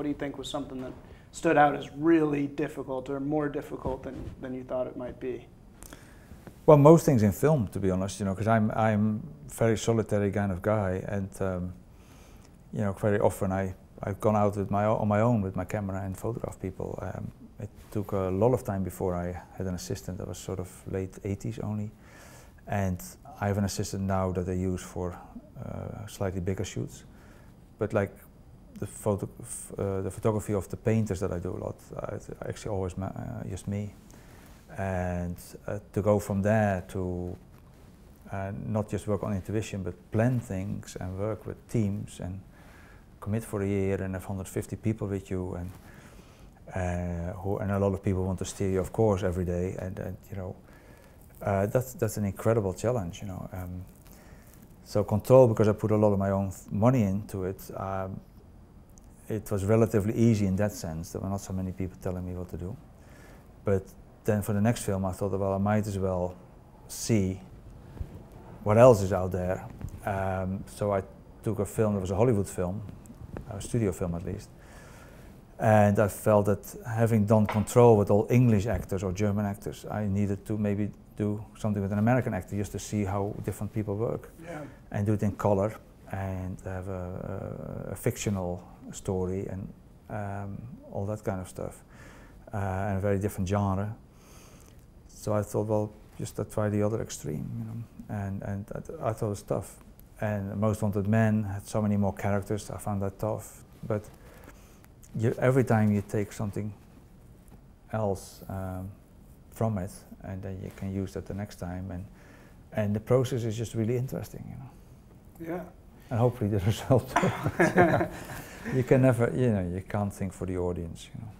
what do you think was something that stood out as really difficult or more difficult than, than you thought it might be? Well, most things in film, to be honest, you know, because I'm I'm very solitary kind of guy, and um, you know, very often I I've gone out with my on my own with my camera and photograph people. Um, it took a lot of time before I had an assistant. That was sort of late 80s only, and I have an assistant now that I use for uh, slightly bigger shoots. But like the photo, uh, the photography of the painters that I do a lot, it's actually always uh, just me. And uh, to go from there to uh, not just work on intuition, but plan things and work with teams and commit for a year and have 150 people with you and uh, who, and a lot of people want to steer you, of course, every day. And, and you know, uh, that's that's an incredible challenge. You know, um, so control because I put a lot of my own money into it. Um, it was relatively easy in that sense. There were not so many people telling me what to do. But then for the next film, I thought, well, I might as well see what else is out there. Um, so I took a film that was a Hollywood film, a studio film at least, and I felt that having done Control with all English actors or German actors, I needed to maybe do something with an American actor just to see how different people work. Yeah. And do it in color and have a, a, a fictional story and um, all that kind of stuff. Uh, and a very different genre. So I thought, well, just to try the other extreme, you know. And, and I, I thought it was tough. And Most Wanted Men had so many more characters, I found that tough. But you, every time you take something else um, from it, and then you can use that the next time, and and the process is just really interesting, you know. Yeah. And hopefully the result. you can never, you know, you can't think for the audience, you know.